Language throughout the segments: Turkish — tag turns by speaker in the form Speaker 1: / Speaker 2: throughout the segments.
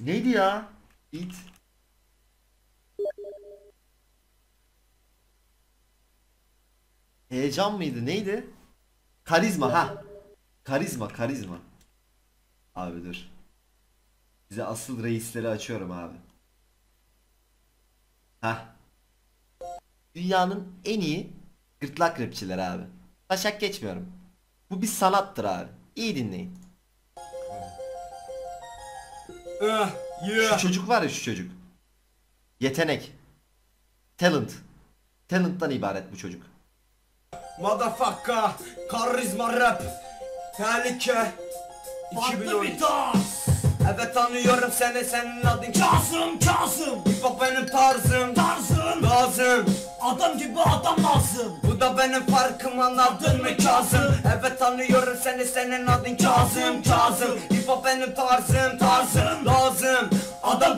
Speaker 1: Neydi ya? It. Heyecan mıydı? Neydi? Karizma ha. Karizma, karizma. Abi dur. Size asıl reisleri açıyorum abi. Ha. Dünyanın en iyi gırtlak rapçileri abi. Taşak geçmiyorum. Bu bir sanattır abi. İyi dinleyin.
Speaker 2: Uh,
Speaker 1: Şu çocuk var ya şu çocuk. Yetenek. Talent. Talent'tan ibaret bu çocuk.
Speaker 2: Motherfucker. Karizma rap. Tehlike. 2013. Evet tanıyorum seni senin adın
Speaker 3: Kasım Kasım
Speaker 2: Hip hop benim tarzım
Speaker 3: Tarzım
Speaker 2: Lazım
Speaker 3: Adam gibi adam lazım
Speaker 2: Bu da benim farkım anladın mı Kazım Evet tanıyorum seni senin adın Kazım Kazım Hip hop benim tarzım tarzım Lazım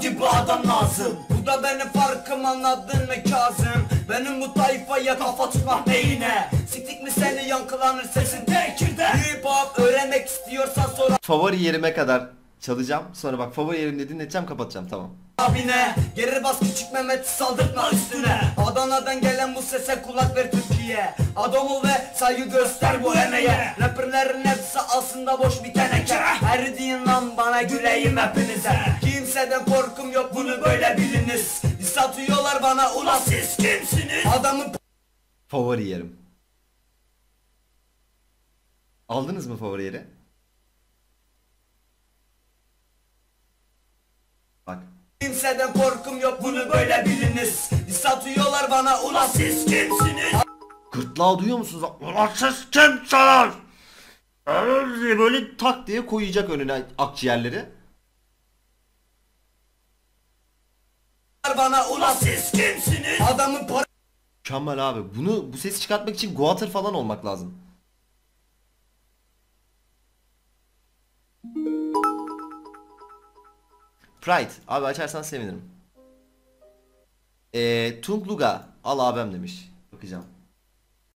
Speaker 3: Adam gibi adam lazım
Speaker 2: Bu da benim farkım anladın mı Kazım? Benim bu tayfaya kafa tutma beyine Siktik mi seni yankılanır sesin
Speaker 3: Tekirde
Speaker 2: Hip hop öğrenmek istiyorsan sor
Speaker 1: Favori yerime kadar çalacağım. Sonra bak favori yerimde dinleteceğim kapatacağım. Tamam.
Speaker 2: abine Geri bas küçük Mehmet'i saldırtma üstüne. Adana'dan gelen bu sese kulak ver Türkiye Adam ol ve saygı göster bu emeğe. Rapperlerin hepsi aslında boş bir teneke. Her din lan bana güleyim hepinize Kimseden korkum yok bunu böyle biliniz Satıyorlar bana ulan siz kimsiniz Adamın
Speaker 1: Favori yerim. Aldınız mı favori yeri? Bak.
Speaker 2: kimseden korkum yok bunu böyle biliniz Satıyorlar bana ulan siz kimsiniz
Speaker 1: Gırtlağı duyuyor musunuz? Ulan siz kimsiniz? böyle tak diye koyacak önüne akciğerleri.
Speaker 2: Bana ulan siz kimsiniz Adamın par
Speaker 1: Mükemmel abi. Bunu bu sesi çıkartmak için Guatr falan olmak lazım. Pride. Abi açarsan sevinirim. Eee Tung. Al abim demiş. Bakacağım.